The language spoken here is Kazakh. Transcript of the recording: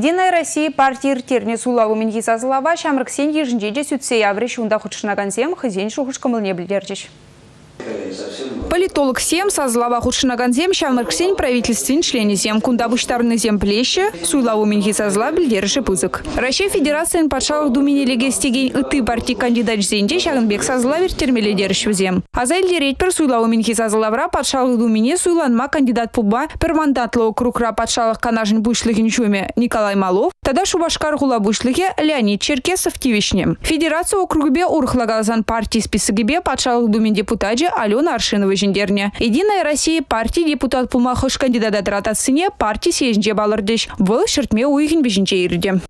Единая Россия партия иртерне сулаву минги сазылава шамрыксен ежінжеде сүтсе явреш унда худшынагансем хызен. Политолог Сем созлава худшынаганзем шамырксен правительствен членезем кундабыштарнызем плеще суйлаву минхи созла білдеріші пызык. Россия Федерациян патшалық думинелеге стеген ыты партий кандидат зенде шагынбек созла вертермеле дерішвізем. Азайль деретпір суйлаву минхи созлавра патшалық думине суйланма кандидат пуба пермандатлы округра патшалық канажын бушлығын чуме Николай Малов, тада шубашкар гула бушлығы Леонид Черкесов тивишне. Федерация округбе урхлагалзан партий списыгебе патшалық думин депутаджи Алена Аршинова жендерне. Единая Россия партия депутат пулмахыш кандидат ротацине партия съезде балырдыш. Бұл шыртме уйхин бежінче.